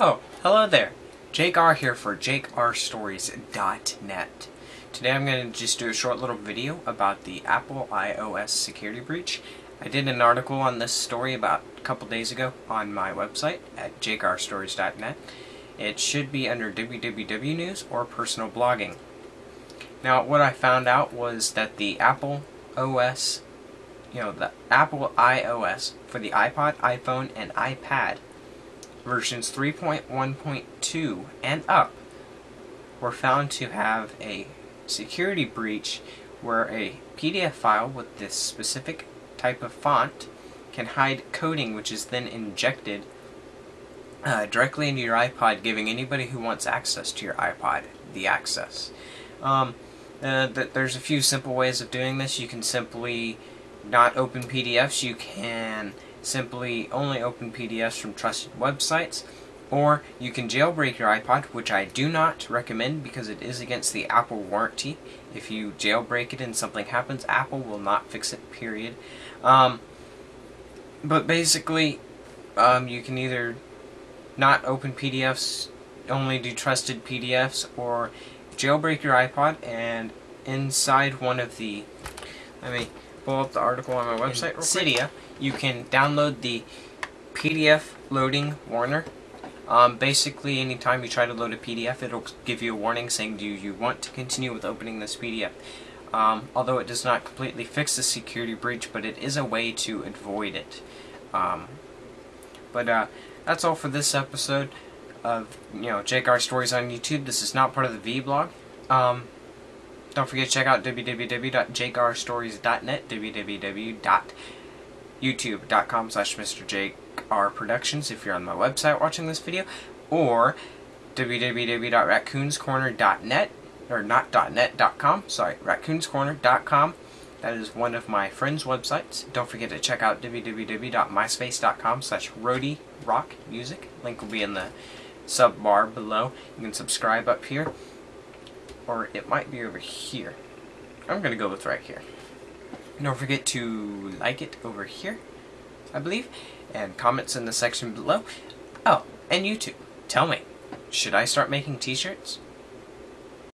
Oh, hello there, Jake R here for JakeRStories.net. Today I'm going to just do a short little video about the Apple iOS security breach. I did an article on this story about a couple days ago on my website at JakeRStories.net. It should be under WWW News or Personal Blogging. Now what I found out was that the Apple OS, you know, the Apple iOS for the iPod, iPhone, and iPad versions 3.1.2 and up were found to have a security breach where a PDF file with this specific type of font can hide coding which is then injected uh, directly into your iPod giving anybody who wants access to your iPod the access. Um, uh, th there's a few simple ways of doing this. You can simply not open PDFs. You can simply only open PDFs from trusted websites, or you can jailbreak your iPod, which I do not recommend because it is against the Apple warranty. If you jailbreak it and something happens, Apple will not fix it, period. Um, but basically, um, you can either not open PDFs, only do trusted PDFs, or jailbreak your iPod and inside one of the, let me pull up the article on my website. Cydia, you can download the PDF loading warner. Um, basically, anytime you try to load a PDF, it'll give you a warning saying, do you want to continue with opening this PDF? Um, although it does not completely fix the security breach, but it is a way to avoid it. Um, but uh, that's all for this episode of you know Jake R Stories on YouTube. This is not part of the vlog. Um, don't forget to check out www.jakeRstories.net, www.youtube.com slash. Productions if you're on my website watching this video, or www.racoonscorner.net, or not .net, .com, sorry, racoonscorner.com. That is one of my friends' websites. Don't forget to check out www.myspace.com slash rock music. Link will be in the sub bar below. You can subscribe up here or it might be over here. I'm to go with right here. Don't forget to like it over here, I believe, and comments in the section below. Oh, and YouTube, tell me, should I start making t-shirts?